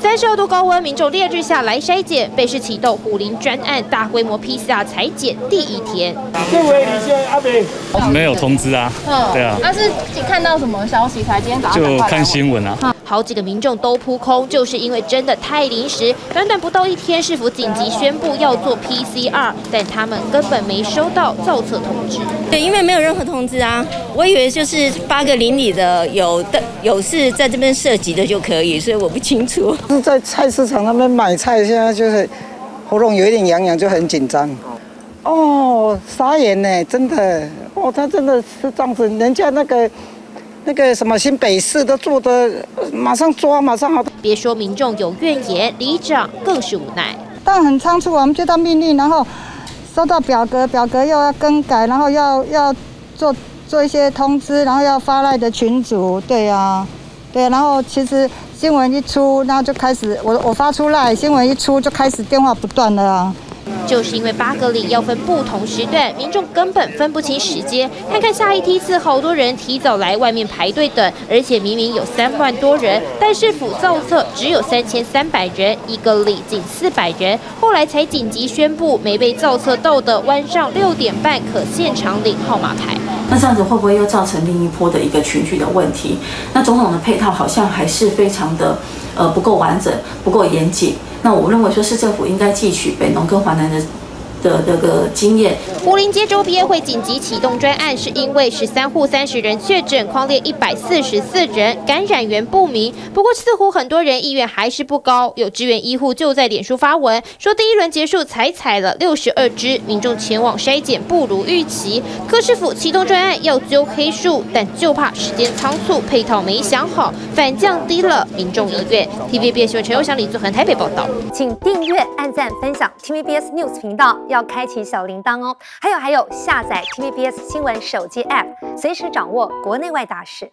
三十二度高温，民众烈日下来筛检，被市启动虎林专案大规模 PCR 裁剪第一天。这位李先阿北，没有通知啊，嗯对啊，那是看到什么消息才今天早上就看新闻啊。好几个民众都扑空，就是因为真的太临时。短短不到一天，市府紧急宣布要做 PCR，但他们根本没收到造册通知。对，因为没有任何通知啊，我以为就是八个邻里的有的有事在这边涉及的就可以，所以我不清楚。是在菜市场那边买菜，现在就是喉咙有一点痒痒，就很紧张。哦，傻眼呢，真的，哦，他真的是这样子，人家那个。那个什么新北市都做的，马上抓，马上好。别说民众有怨言，里长更是无奈。但很仓促，我们接到命令，然后收到表格，表格又要更改，然后要要做做一些通知，然后要发来的群组，对呀，对，然后其实新闻一出，然后就开始我我发出来，新闻一出就开始电话不断了啊。就是因为八个里要分不同时段，民众根本分不清时间。看看下一梯次，好多人提早来外面排队等，而且明明有三万多人，但是府造册只有三千三百人，一个里仅四百人。后来才紧急宣布，没被造册到的晚上六点半可现场领号码牌。那这样子会不会又造成另一波的一个群聚的问题？那种种的配套好像还是非常的呃不够完整，不够严谨。那我认为说，市政府应该汲取北农跟华南的。的这个经验，武林街周边会紧急启动专案，是因为十三户三十人确诊，框列一百四十四人，感染源不明。不过似乎很多人意愿还是不高，有支援医护就在脸书发文说，第一轮结束才采了六十二支，民众前往筛检不如预期。柯师傅启动专案要揪黑数，但就怕时间仓促，配套没想好，反降低了民众意愿。TVBS 新闻陈友祥、李祖恒台北报道，请订阅、按赞、分享 TVBS News 频道。要开启小铃铛哦，还有还有，下载 TVBS 新闻手机 App，随时掌握国内外大事。